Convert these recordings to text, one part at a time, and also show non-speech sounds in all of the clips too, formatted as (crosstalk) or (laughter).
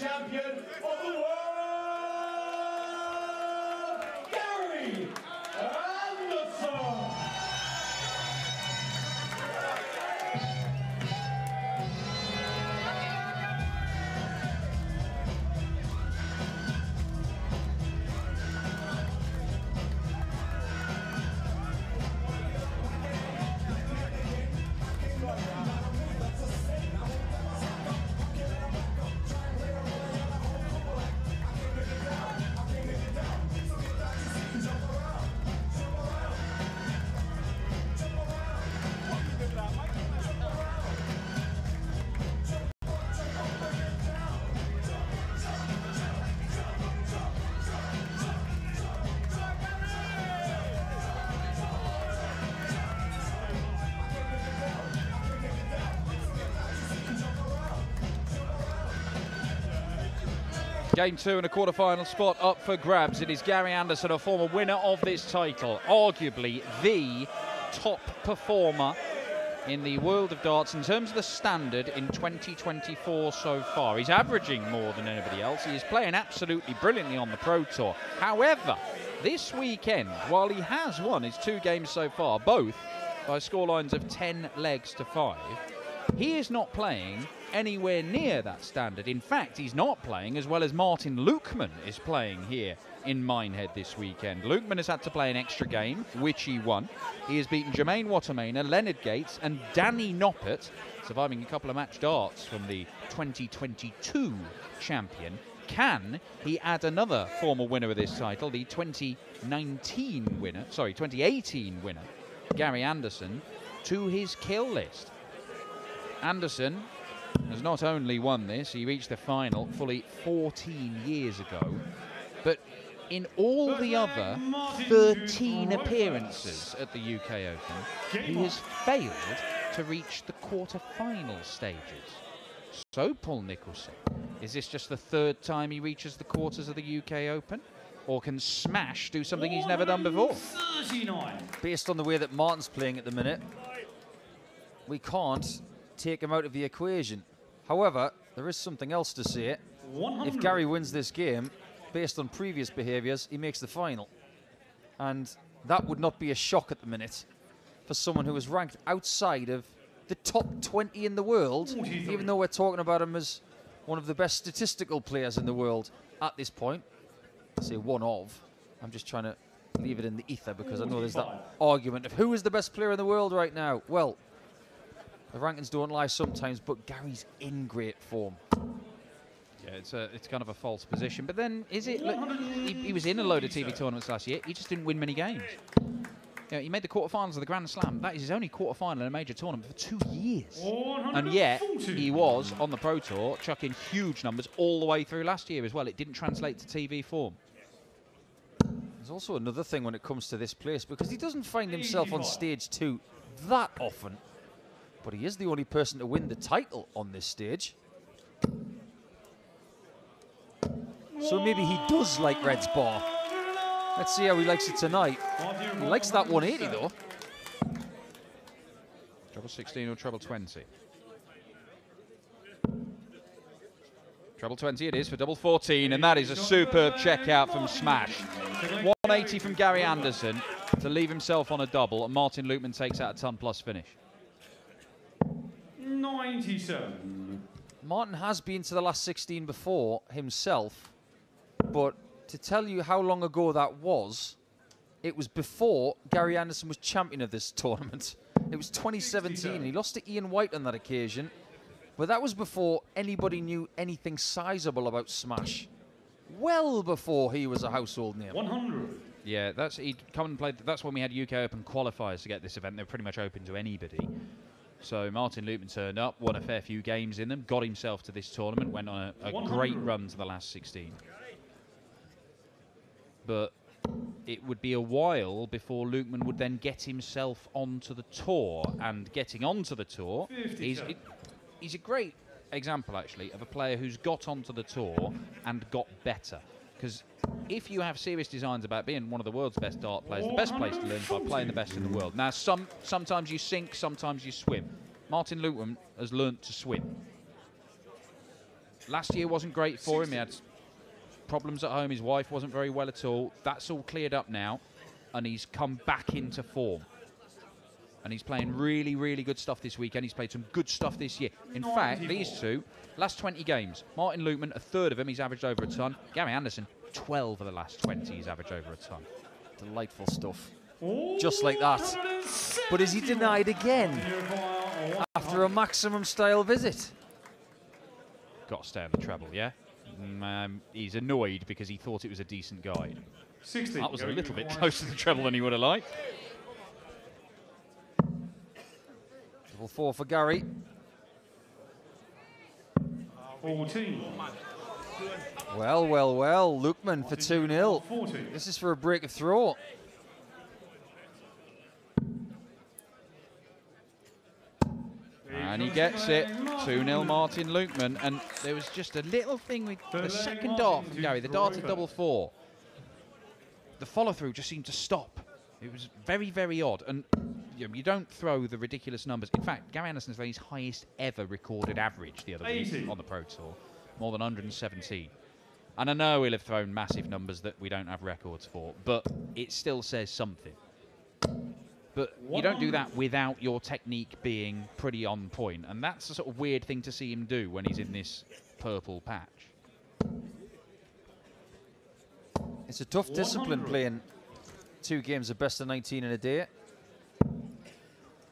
champion Game two and a quarter-final spot up for grabs. It is Gary Anderson, a former winner of this title, arguably the top performer in the world of darts in terms of the standard in 2024 so far. He's averaging more than anybody else. He is playing absolutely brilliantly on the Pro Tour. However, this weekend, while he has won his two games so far, both by scorelines of 10 legs to 5, he is not playing anywhere near that standard. In fact, he's not playing as well as Martin Lukeman is playing here in Minehead this weekend. Lukeman has had to play an extra game, which he won. He has beaten Jermaine Wattimena, Leonard Gates, and Danny Noppert, surviving a couple of match darts from the 2022 champion. Can he add another former winner of this title, the 2019 winner, sorry, 2018 winner, Gary Anderson, to his kill list? Anderson has not only won this, he reached the final fully 14 years ago, but in all the other 13 appearances at the UK Open, he has failed to reach the quarter-final stages. So, Paul Nicholson, is this just the third time he reaches the quarters of the UK Open? Or can Smash do something he's never done before? Based on the way that Martin's playing at the minute, we can't take him out of the equation. However, there is something else to say. If Gary wins this game, based on previous behaviours, he makes the final. And that would not be a shock at the minute for someone who is ranked outside of the top 20 in the world, even though we're talking about him as one of the best statistical players in the world at this point. I say one of. I'm just trying to leave it in the ether because I know there's that argument of who is the best player in the world right now. Well, the rankings don't lie sometimes, but Gary's in great form. Yeah, it's a, it's kind of a false position. But then, is it? Look, he, he was in a load of TV tournaments last year. He just didn't win many games. You know, he made the quarterfinals of the Grand Slam. That is his only quarterfinal in a major tournament for two years. And yet, he was on the Pro Tour chucking huge numbers all the way through last year as well. It didn't translate to TV form. There's also another thing when it comes to this place because he doesn't find himself on stage two that often, but he is the only person to win the title on this stage. So maybe he does like Red's bar. Let's see how he likes it tonight. He likes that 180 though. Treble 16 or treble 20? Treble 20 it is for double 14, and that is a superb checkout from Smash. 180 from Gary Anderson to leave himself on a double, and Martin Lukeman takes out a ton plus finish. 97. Martin has been to the last 16 before himself, but to tell you how long ago that was, it was before Gary Anderson was champion of this (laughs) tournament. It was 2017. He lost to Ian White on that occasion, but that was before anybody knew anything sizable about Smash. Well before he was a household name. 100. Yeah, that's he'd come and played. That's when we had UK Open qualifiers to get this event. They're pretty much open to anybody. So Martin Lukeman turned up, won a fair few games in them, got himself to this tournament, went on a, a great run to the last 16. But it would be a while before Lukeman would then get himself onto the tour. And getting onto the tour, he's, 57. he's a great example, actually, of a player who's got onto the tour and got better. Because if you have serious designs about being one of the world's best dart players, the best place to learn is by playing the best in the world. Now, some sometimes you sink, sometimes you swim. Martin Lukeman has learnt to swim. last year wasn't great for him. He had problems at home. His wife wasn't very well at all. That's all cleared up now, and he's come back into form. And he's playing really, really good stuff this weekend. He's played some good stuff this year. In fact, these two, last 20 games, Martin Lukeman, a third of them, he's averaged over a ton. Gary Anderson, 12 of the last 20, he's averaged over a ton. Delightful stuff. Just like that. But is he denied again after a maximum style visit? Got to stay on the treble, yeah? Mm, Um, he's annoyed because he thought it was a decent guide. 60. That was a little bit closer to the treble than he would have liked. Double four for Gary. 14. Well, well, well. Lukeman for 2 0. This is for a break of throw. And he gets it. 2 0 Martin Lukeman. And there was just a little thing with the second off, Gary, the dart at double four. The follow through just seemed to stop. It was very, very odd. And you, know, you don't throw the ridiculous numbers. In fact, Gary Anderson's played his highest ever recorded average the other week 80. on the Pro Tour, more than 117. And I know he'll have thrown massive numbers that we don't have records for, but it still says something. But you don't do that without your technique being pretty on point, and that's a sort of weird thing to see him do when he's in this purple patch. It's a tough discipline 100. playing two games of best of 19 in a day.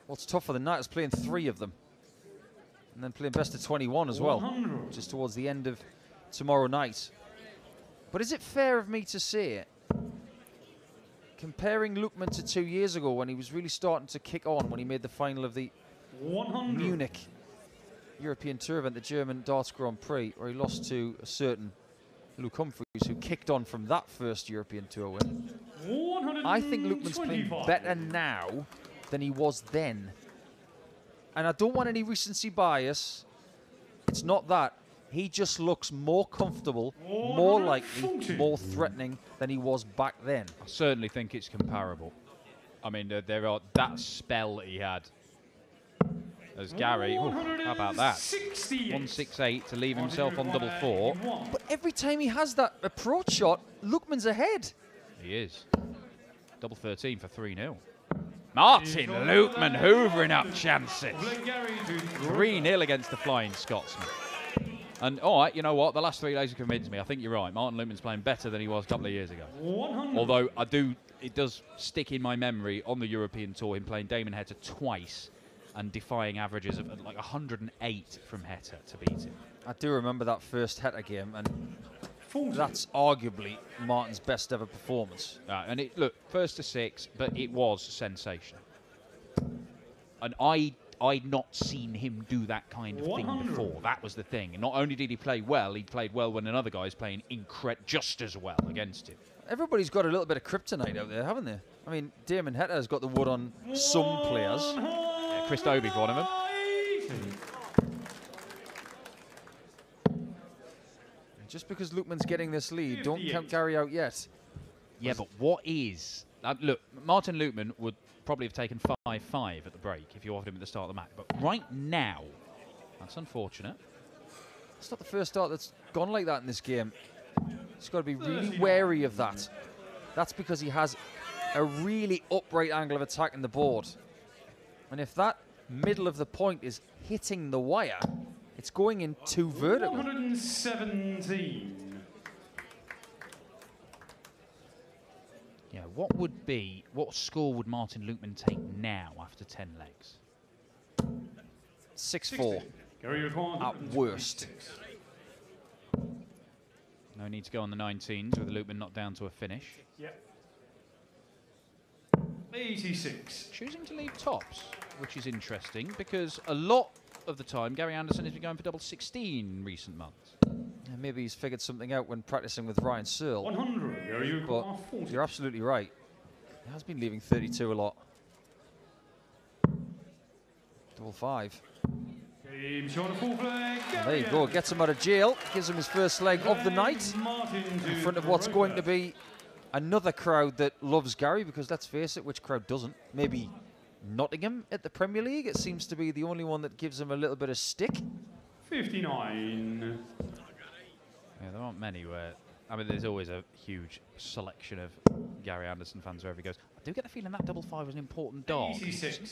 What's tougher than that is playing three of them. And then playing best of 21 as well, 100. just towards the end of tomorrow night. But is it fair of me to say, comparing Lukeman to two years ago when he was really starting to kick on when he made the final of the 100. Munich European Tour event, the German Darts Grand Prix, where he lost to a certain Luke Humphries, who kicked on from that first European Tour win. I think Lukeman's playing better now than he was then. And I don't want any recency bias. It's not that. He just looks more comfortable, more likely, more threatening than he was back then. I certainly think it's comparable. I mean, uh, there are that spell that he had as Gary. ooh, how about that? 168. 168 to leave himself on double four. But every time he has that approach shot, Lukeman's ahead. He is. Double 13 for 3 0. Martin Lukeman hoovering up chances. 3 0 against the Flying Scotsman. And all right, you know what? The last three days have convinced me. I think you're right. Martin Lukeman's playing better than he was a couple of years ago. 100. Although I do, it does stick in my memory on the European tour him playing Damon Heta twice and defying averages of like 108 from Heta to beat him. I do remember that first Heta game, and 40. that's arguably Martin's best ever performance. Uh, and it look first to six, but it was sensational. And I I'd not seen him do that kind of thing before. That was the thing. And not only did he play well, he played well when another guy guy's playing incre- just as well against him. Everybody's got a little bit of kryptonite out there, haven't they? I mean, Damon Heta has got the wood on some players. Yeah, Chris Dobey's one of them. Just because Lukeman's getting this lead, don't count Gary out yet. Yeah, but what is uh, look? Martin Lukeman would probably have taken five five at the break if you offered him at the start of the match. But right now, that's unfortunate. It's not the first start that's gone like that in this game. He's got to be really wary of that. That's because he has a really upright angle of attack in the board. And if that middle of the point is hitting the wire, it's going in too vertical. 117. Yeah, what would be what score would Martin Lukeman take now after ten legs? 6 4. Gary requires At worst. No need to go on the 19s with Lukeman not down to a finish. Yep. 86. Choosing to leave tops, which is interesting because a lot of the time Gary Anderson has been going for double 16 in recent months. Yeah, maybe he's figured something out when practicing with Ryan Searle. 100. Gary But you're absolutely right. He has been leaving 32 a lot. Double five. Game shot of full flag. There you go. Gets him out of jail. Gives him his first leg of the night in front of what's going to be another crowd that loves Gary because let's face it, which crowd doesn't? Maybe Nottingham at the Premier League. It seems to be the only one that gives him a little bit of stick. 59. Yeah, there aren't many where. I mean, there's always a huge selection of Gary Anderson fans wherever he goes. I do get the feeling that double five was an important dog.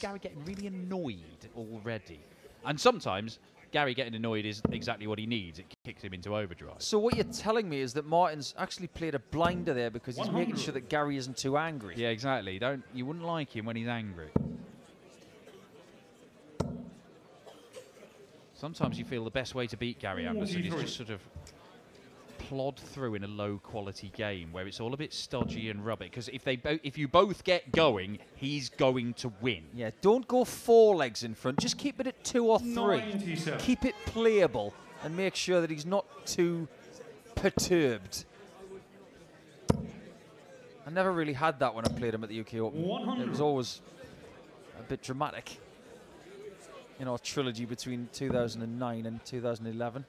Gary getting really annoyed already. And sometimes Gary getting annoyed is exactly what he needs. It kicks him into overdrive. So what you're telling me is that Martin's actually played a blinder there because he's making sure that Gary isn't too angry. Yeah, exactly. Don't you wouldn't like him when he's angry. Sometimes you feel the best way to beat Gary Anderson is just sort of plod through in a low quality game where it's all a bit stodgy and rubbish. Because if they bo- if you both get going, he's going to win. Yeah, don't go four legs in front. Just keep it at two or three. 97. Keep it playable and make sure that he's not too perturbed. I never really had that when I played him at the UK Open. It was always a bit dramatic in our trilogy between 2009 and 2011.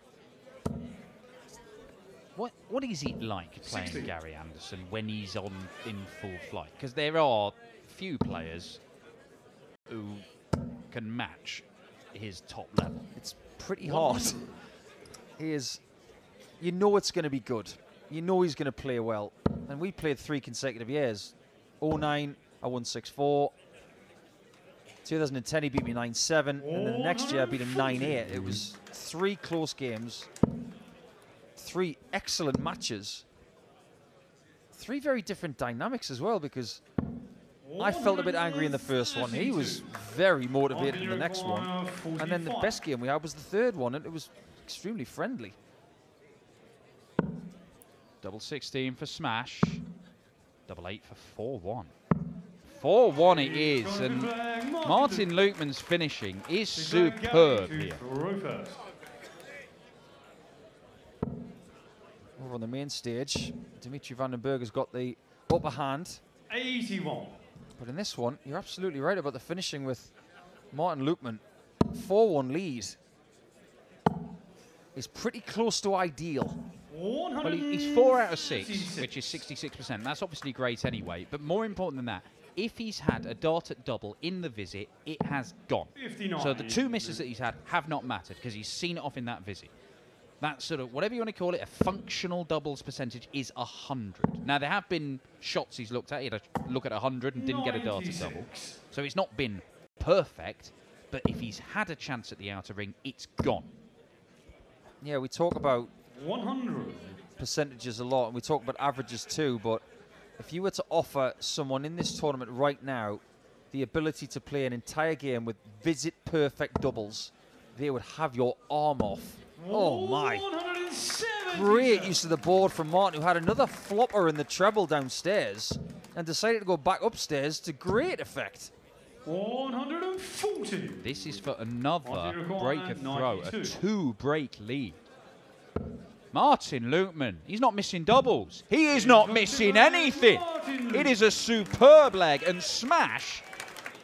What what is it like playing 60. Gary Anderson when he's on in full flight? Because there are few players who can match his top level. It's pretty hard. (laughs) he is. You know it's going to be good. You know he's going to play well. And we played three consecutive years. 09, I won 6 4. 2010, he beat me 9 7. And then the next year, I beat him 9 8. It was three close games, three excellent matches, three very different dynamics as well because I felt a bit angry in the first one. He was very motivated in the next one. And then the best game we had was the third one, and it was extremely friendly. Double 16 for Smash. Double 8 for 4 1. 4 1 it is. And Martin Lukeman's finishing is superb here. Over on the main stage, Dimitri Van den Bergh has got the upper hand. 81. But in this one, you're absolutely right about the finishing with Martin Lukeman. 4 1 lead is pretty close to ideal. Well, he's 4 out of 6, which is 66%. That's obviously great anyway. But more important than that, if he's had a dart at double in the visit, it has gone. 59. So the two misses that he's had have not mattered because he's seen it off in that visit. That sort of, whatever you want to call it, a functional doubles percentage is 100. Now, there have been shots he's looked at. He had a look at 100 and didn't get a dart at double. So it's not been perfect, but if he's had a chance at the outer ring, it's gone. Yeah, we talk about 100. percentages a lot, and we talk about averages too. But if you were to offer someone in this tournament right now the ability to play an entire game with visit perfect doubles, they would have your arm off. Oh my! Great use of the board from Martin, who had another flopper in the treble downstairs and decided to go back upstairs to great effect. 140. This is for another break of throw, a two break lead. Martin Lukeman, he's not missing doubles. He is not missing anything. It is a superb leg, and Smash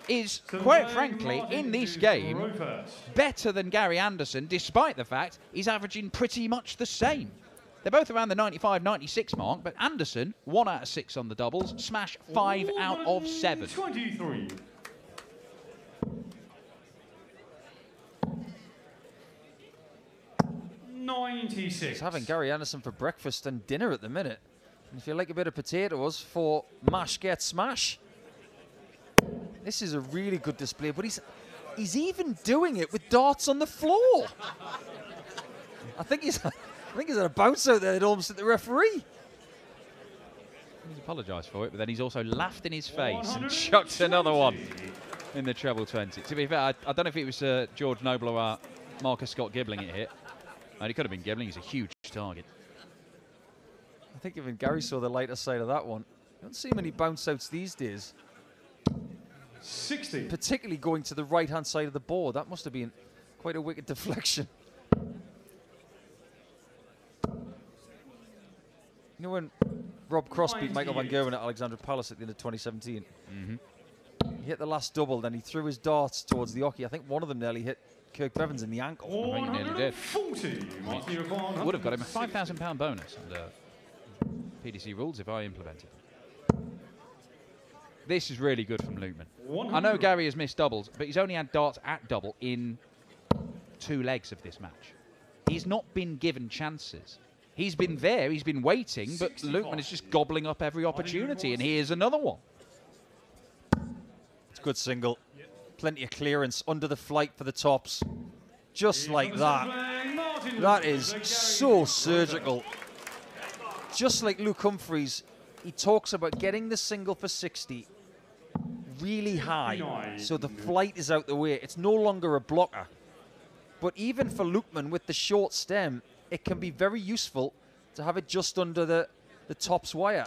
is, quite frankly, in this game, better than Gary Anderson, despite the fact he's averaging pretty much the same. They're both around the 95 96 mark, but Anderson, one out of six on the doubles, Smash, five out of seven. 23. Ninety-six. He's having Gary Anderson for breakfast and dinner at the minute. And if you like a bit of potatoes for mash get smash, this is a really good display. But he's he's even doing it with darts on the floor. I think he's (laughs) I think he's had a bounce out there that almost hit the referee. He's apologised for it, but then he's also laughed in his face and chucked another one in the treble 20. To be fair, I, I don't know if it was uh, George Noble or uh, Marcus Scott Gibbling it hit. And it could have been Gibbling. He's a huge target. I think even Gary saw the lighter side of that one. You don't see many bounce outs these days, 60. particularly going to the right hand side of the board. That must have been quite a wicked (laughs) deflection. You know when Rob Cross beat Michael Van 98. Gerwen at Alexandra Palace at the end of 2017? Mm-hmm. He hit the last double, then he threw his darts towards the hockey. I think one of them nearly hit Kirk Bevins in the ankle. think he nearly did. 140. Would have got him a £5,000 bonus under PDC rules if I implemented them. This is really good from Lukeman. I know Gary has missed doubles, but he's only had darts at double in two legs of this match. He's not been given chances. He He's been there, he's been waiting, but 65. Lukeman is just gobbling up every opportunity, and here's another one. It's a good single. Plenty of clearance under the flight for the tops. Just like that. That is so surgical. Just like Luke Humphries, he talks about getting the single for 60 really high so the flight is out the way. It's no longer a blocker. But even for Lukeman with the short stem, it can be very useful to have it just under the, the tops wire.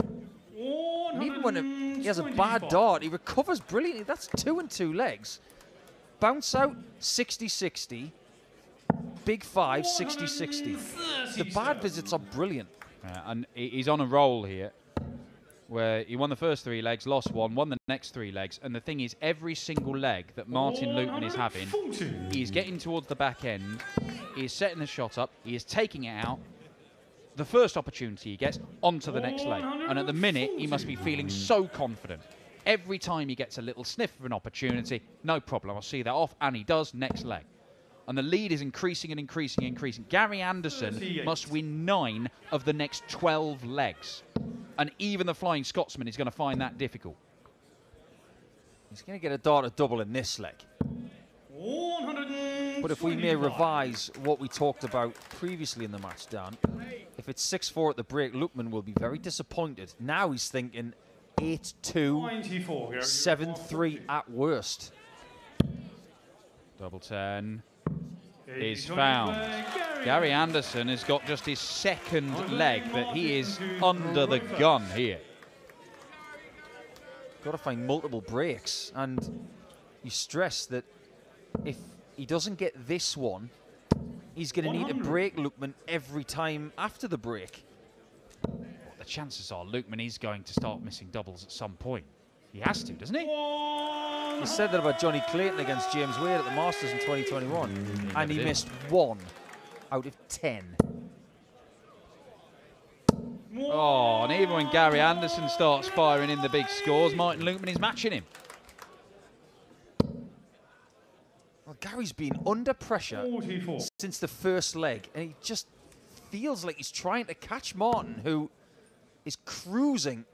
And even when it, he has a bad dart, he recovers brilliantly. That's two and two legs. Bounce out 60 60. Big five 60 60. The bad visits are brilliant. Uh, and he's on a roll here where he won the first three legs, lost one, won the next three legs. And the thing is, every single leg that Martin Lukeman is having, he's getting towards the back end, he is setting the shot up, he is taking it out. The first opportunity he gets, onto the next leg. And at the minute, he must be feeling so confident. Every time he gets a little sniff of an opportunity, no problem, I'll see that off, and he does next leg. And the lead is increasing and increasing and increasing. Gary Anderson must win nine of the next 12 legs. And even the Flying Scotsman is going to find that difficult. He's going to get a dart of double in this leg. But if we may revise what we talked about previously in the match, Dan, if it's 6 4 at the break, Lukeman will be very disappointed. Now he's thinking 8 2, 7 3 at worst. Double 10 is found. Gary Anderson has got just his second leg, but he is under the gun here. Got to find multiple breaks, and you stress that if he doesn't get this one, he's going to need a 100. break Lukeman every time after the break. The chances are Lukeman is going to start missing doubles at some point. He has to, doesn't he? He said that about Jonny Clayton against James Wade at the Masters in 2021, and he did. missed one out of 10. Oh, and even when Gary Anderson starts firing in the big scores, Martin Lukeman is matching him. Well, Gary's been under pressure 44. since the first leg, and he just feels like he's trying to catch Martin, who is cruising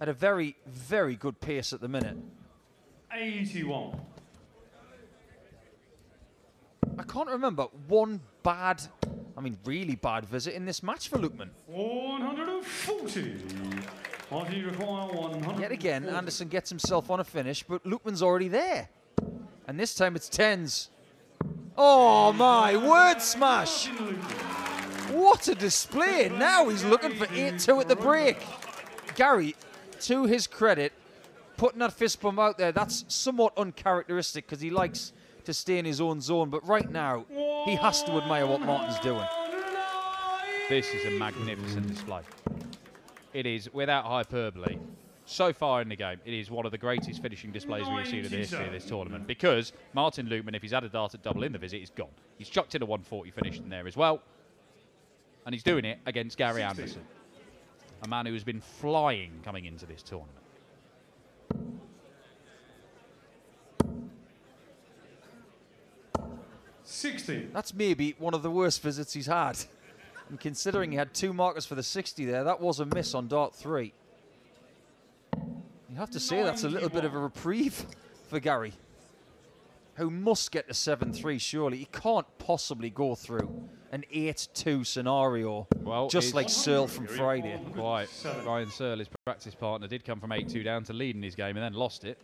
at a very, very good pace at the minute. 81. I can't remember one bad, I mean, really bad visit in this match for Lukeman. 140. Marty require 100. Yet again, Anderson gets himself on a finish, but Lukeman's already there. And this time it's tens. Oh my word smash! What a display! Now he's looking for 8 2 at the break. Gary, to his credit, putting that fist bump out there, that's somewhat uncharacteristic because he likes to stay in his own zone. But right now, he has to admire what Martin's doing. This is a magnificent display. It is, without hyperbole, so far in the game, it is one of the greatest finishing displays we've seen in the history of this tournament. Because Martin Lukeman, if he's had a dart at double in the visit, he's gone. He's chucked in a 140 finish in there as well. And he's doing it against Gary 60. Anderson, a man who has been flying coming into this tournament. Sixty. That's maybe one of the worst visits he's had. And considering he had two markers for the 60 there, that was a miss on dart three. You have to say that's a little bit of a reprieve for Gary, who must get to 7 3 surely. He can't possibly go through an 8 2 scenario, Well, just like Searle from Friday. Quite. Ryan Searle, his practice partner, did come from 8 2 down to lead in his game and then lost it.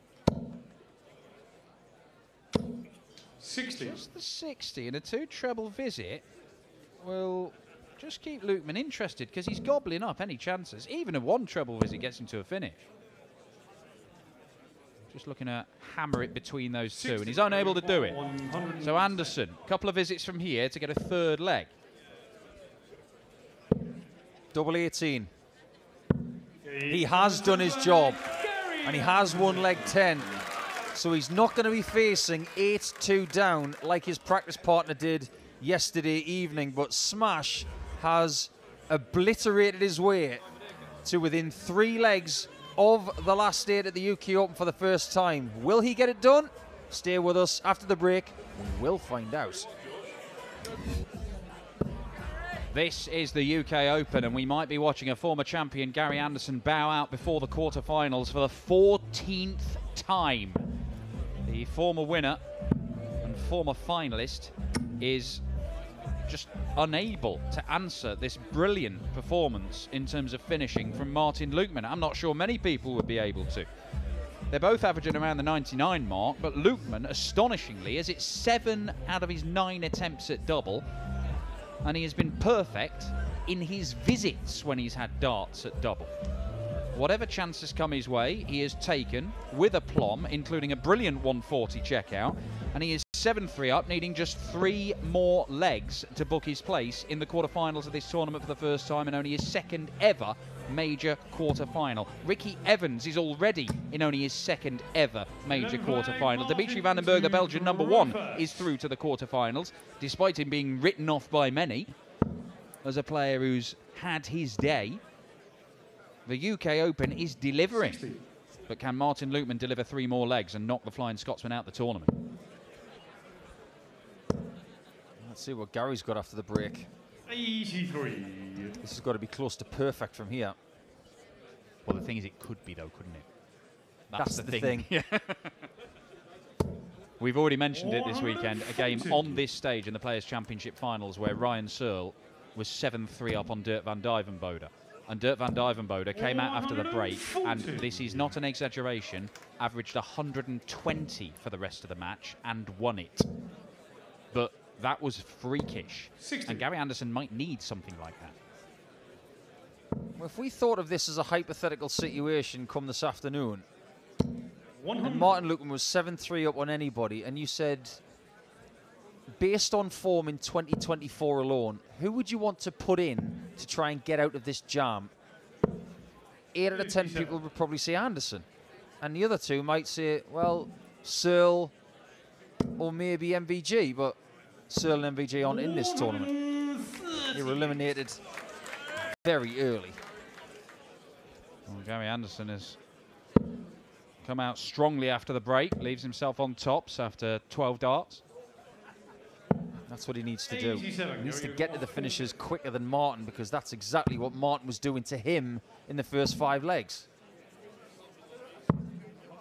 60. Just the 60 and a two treble visit will just keep Lukeman interested because he's gobbling up any chances. Even a one treble visit gets him to a finish. Just looking to hammer it between those two, and he's unable to do it. So Anderson, a couple of visits from here to get a third leg. Double 18. He has done his job, and he has won leg 10. So he's not going to be facing 8 2 down like his practice partner did yesterday evening. But Smash has obliterated his way to within three legs of the last eight at the UK Open for the first time. Will he get it done? Stay with us after the break. We will find out. This is the UK Open, and we might be watching a former champion, Gary Anderson, bow out before the quarterfinals for the 14th time. The former winner and former finalist is just unable to answer this brilliant performance in terms of finishing from Martin Lukeman. I'm not sure many people would be able to. They're both averaging around the 99 mark, but Lukeman, astonishingly, is it seven out of his nine attempts at double, and he has been perfect in his visits when he's had darts at double. Whatever chances come his way, he has taken with aplomb, including a brilliant 140 checkout, and he is 7 3 up, needing just three more legs to book his place in the quarterfinals of this tournament for the first time and only his second ever major quarterfinal. Ricky Evans is already in only his second ever major quarterfinal. Dimitri Van den Bergh, the Belgian number one, is through to the quarterfinals, despite him being written off by many as a player who's had his day. The UK Open is delivering. But can Martin Lukeman deliver three more legs and knock the Flying Scotsman out of the tournament? Let's see what Gary's got after the break. 83. This has got to be close to perfect from here. Well, the thing is, it could be, though, couldn't it? That's, the, thing. (laughs) We've already mentioned it this weekend. A game on this stage in the Players' Championship finals where Ryan Searle was 7 3 up on Dirk van Duijvenbode. And Dirk van Duijvenbode came out after the break, and this is not an exaggeration, averaged 120 for the rest of the match and won it. But that was freakish. 60. And Gary Anderson might need something like that. Well, if we thought of this as a hypothetical situation come this afternoon, 100. and Martin Lukeman was 7 3 up on anybody, and you said, based on form in 2024 alone, who would you want to put in to try and get out of this jam? Eight out of 10 people would probably say Anderson. And the other two might say, well, Searle or maybe MVG, but Searle and MVG aren't in this tournament. They were eliminated very early. Well, Gary Anderson has come out strongly after the break, leaves himself on tops after 12 darts. That's what he needs to do. He needs to get to the finishers quicker than Martin because that's exactly what Martin was doing to him in the first five legs.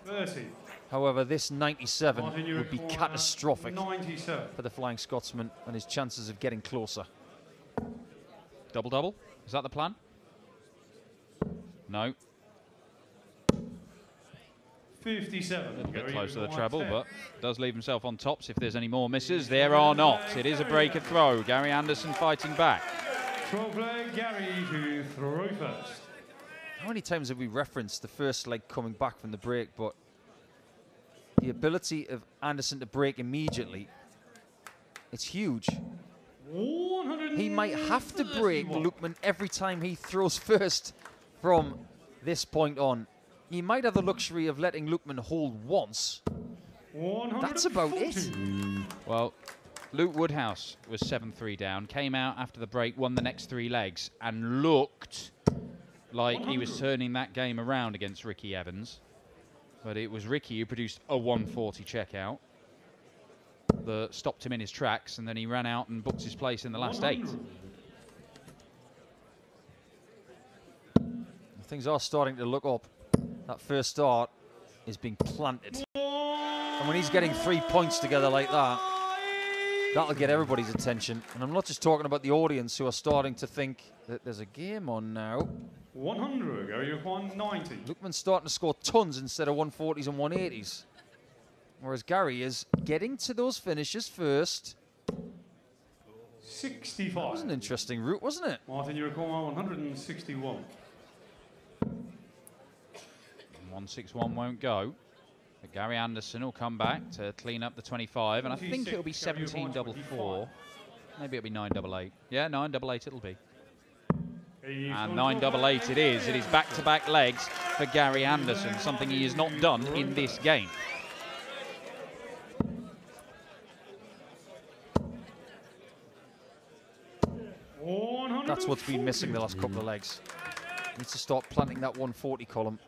30. However, this 97 Martin, would be catastrophic 97. for the Flying Scotsman and his chances of getting closer. Double double? Is that the plan? No. 57. A bit Gary, close to the treble, but does leave himself on tops if there's any more misses. There are not. It is a breaker throw. Gary Anderson fighting back. 12 leg Gary to throw first. How many times have we referenced the first leg coming back from the break, but the ability of Anderson to break immediately, it's huge. He might have to break Lukeman every time he throws first from this point on. He might have the luxury of letting Lukeman hold once. That's about it. Well, Luke Woodhouse was 7 3 down, came out after the break, won the next three legs, and looked like he was turning that game around against Ricky Evans. But it was Ricky who produced a 140 checkout that stopped him in his tracks, and then he ran out and booked his place in the last eight. Things are starting to look up. That first start is being planted. And when he's getting three points together like that, that'll get everybody's attention. And I'm not just talking about the audience who are starting to think that there's a game on now. 100. Gary, you're 190. Lukeman's starting to score tons instead of 140s and 180s. Whereas Gary is getting to those finishes first. That 65. was an interesting route, wasn't it? Martin, you're corner 161. 161 won't go. But Gary Anderson will come back to clean up the 25, and I think it'll be 26, Gary, 17 double four. Maybe it'll be 9 double eight. Yeah, 9 double eight it'll be. And 9 double eight it is. It is back to back legs for Gary Anderson, something he has not done in this game. That's what's been missing the last couple of legs. Needs to start planting that 140 column.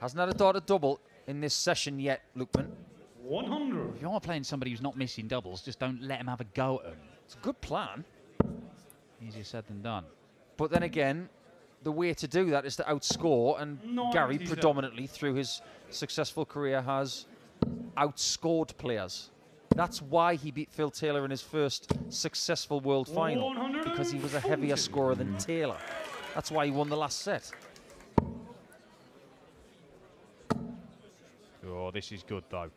Hasn't had a dart at double in this session yet, Lukeman. 100. If you are playing somebody who's not missing doubles, just don't let him have a go at them. It's a good plan. Easier said than done. But then again, the way to do that is to outscore, and Gary predominantly through his successful career has outscored players. That's why he beat Phil Taylor in his first successful world final because he was a heavier scorer than Taylor. That's why he won the last set. Oh, this is good though.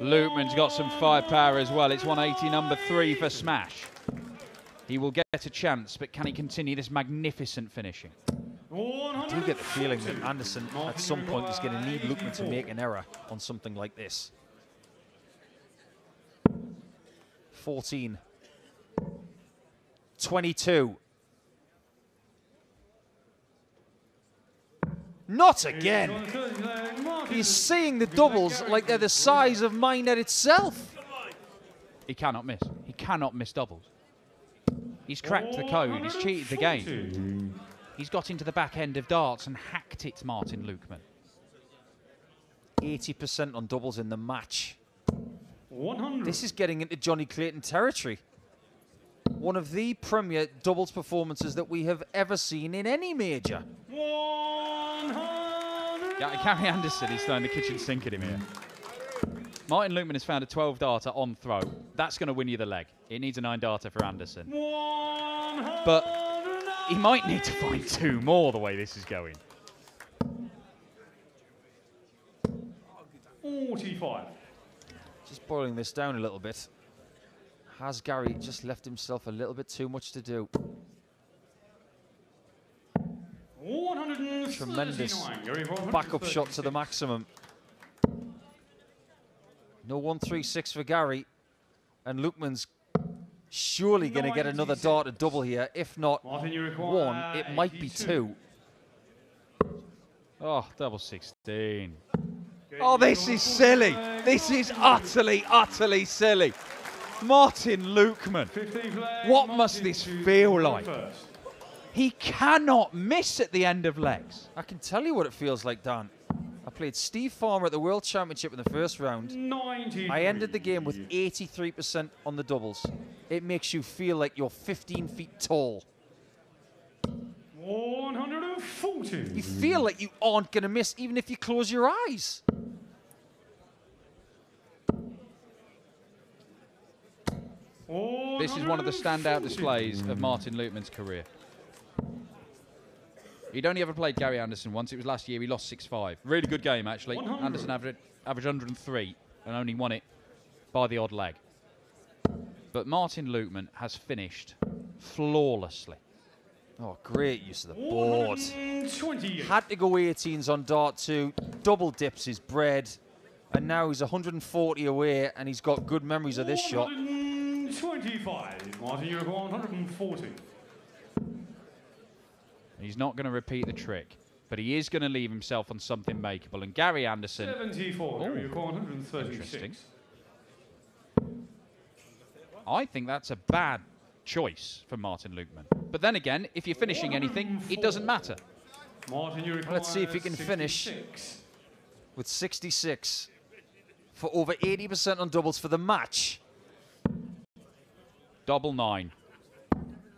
Lukeman's got some firepower as well. It's 180 number three for Smash. He will get a chance, but can he continue this magnificent finishing? I do get the feeling that Anderson at some point is going to need Lukeman to make an error on something like this. 14. 22. Not again. He's seeing the doubles like they're the size of Minehead itself. He cannot miss. He cannot miss doubles. He's cracked the oh, code. He's cheated the game. He's got into the back end of darts and hacked it, Martin Lukeman. 80% on doubles in the match. 100. This is getting into Jonny Clayton territory. One of the premier doubles performances that we have ever seen in any major. 100. Yeah, Gary Anderson is throwing the kitchen sink at him here. Martin Lukeman has found a 12 darter on throw. That's going to win you the leg. It needs a 9 darter for Anderson. But he might need to find two more the way this is going. 45. Just boiling this down a little bit. Has Gary just left himself a little bit too much to do? 139. Tremendous Backup shot to the maximum. No 136 for Gary. And Lukeman's surely going to get another 96. dart to double here. If not Martin, one, it might be 82. two. Oh, double 16. Oh, this is silly. This is utterly, utterly silly. Martin Lukeman. What must this feel like? He cannot miss at the end of legs. I can tell you what it feels like, Dan. I played Steve Farmer at the World Championship in the first round. 93. I ended the game with 83% on the doubles. It makes you feel like you're 15 feet tall. 140. You feel like you aren't going to miss even if you close your eyes. This is one of the standout displays of Martin Lukeman's career. He'd only ever played Gary Anderson once. It was last year. He lost 6-5. Really good game, actually. 100. Anderson averaged, averaged 103 and only won it by the odd leg. But Martin Lukeman has finished flawlessly. Oh, great use of the board. Had to go 18s on dart two, double dips his bread, and now he's 140 away, and he's got good memories of this shot. 125. Martin, you require 140. He's not going to repeat the trick, but he is going to leave himself on something makeable. And Gary Anderson 74. Gary, Oh, 136. interesting. I think that's a bad choice for Martin Lukeman. But then again, if you're finishing anything, it doesn't matter. Martin, you Let's see if he can finish. With 66 for over 80% on doubles for the match. Double nine.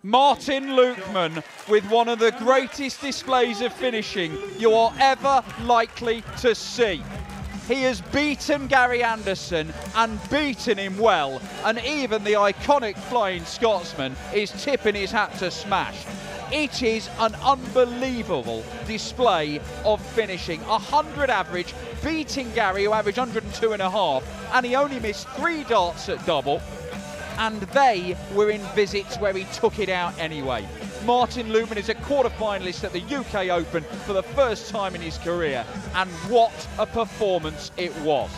Martin Lukeman with one of the greatest displays of finishing you are ever likely to see. He has beaten Gary Anderson and beaten him well, and even the iconic Flying Scotsman is tipping his hat to smash. It is an unbelievable display of finishing. 100 average, beating Gary, who averaged 102 and a half, and he only missed three darts at double and they were in visits where he took it out anyway. Martin Lukeman is a quarter finalist at the UK Open for the first time in his career, and what a performance it was.